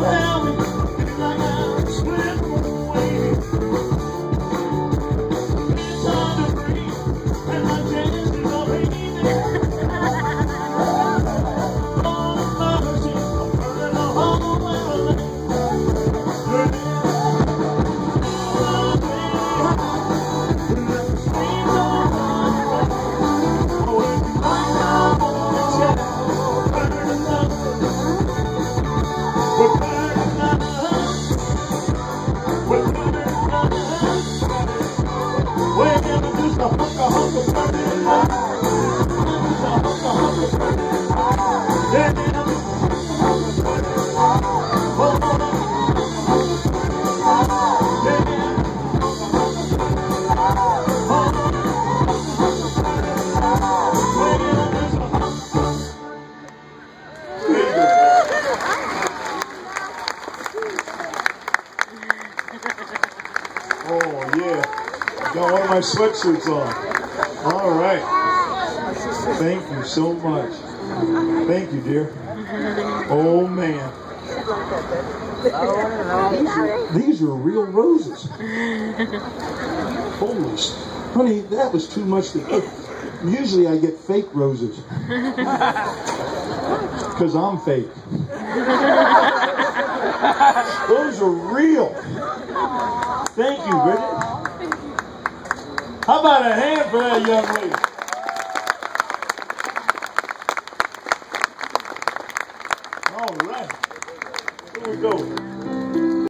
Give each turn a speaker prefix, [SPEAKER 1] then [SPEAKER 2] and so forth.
[SPEAKER 1] Well. Oh, yeah. Got one of my sweatshirts on. All right. Thank you so much. Thank you, dear. Oh, man. These are real roses. Holy, honey, that was too much to. Usually I get fake roses. Because I'm fake. Those are real. Thank you, Bridget. How about a hand for that young lady? All right. Here we go.